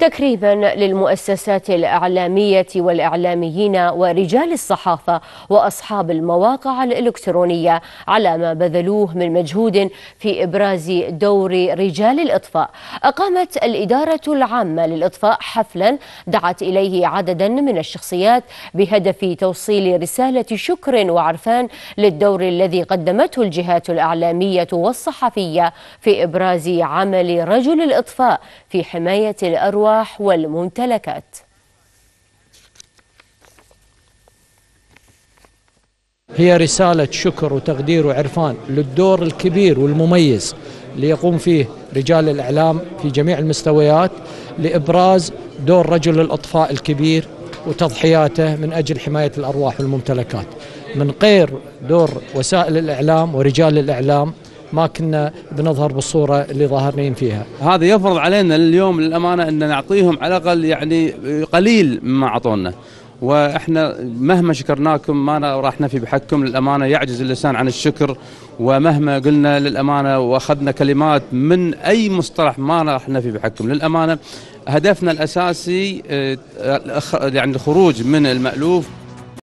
تكريما للمؤسسات الإعلامية والإعلاميين ورجال الصحافة وأصحاب المواقع الإلكترونية على ما بذلوه من مجهود في إبراز دور رجال الإطفاء. أقامت الإدارة العامة للإطفاء حفلا دعت إليه عددا من الشخصيات بهدف توصيل رسالة شكر وعرفان للدور الذي قدمته الجهات الإعلامية والصحفية في إبراز عمل رجل الإطفاء في حماية الأرواح والممتلكات. هي رسالة شكر وتقدير وعرفان للدور الكبير والمميز اللي يقوم فيه رجال الإعلام في جميع المستويات لإبراز دور رجل الإطفاء الكبير وتضحياته من أجل حماية الأرواح والممتلكات. من غير دور وسائل الإعلام ورجال الإعلام ما كنا بنظهر بالصورة اللي ظاهرين فيها. هذا يفرض علينا اليوم للأمانة أن نعطيهم على الأقل يعني قليل مما أعطونا. وإحنا مهما شكرناكم ما راح نفي بحقكم للأمانة يعجز اللسان عن الشكر. ومهما قلنا للأمانة وأخذنا كلمات من أي مصطلح ما راح نفي بحقكم للأمانة هدفنا الأساسي يعني الخروج من المألوف